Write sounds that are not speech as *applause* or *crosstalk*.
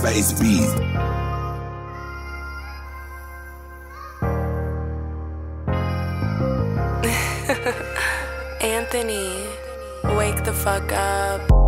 Space Beat. *laughs* Anthony, wake the fuck up.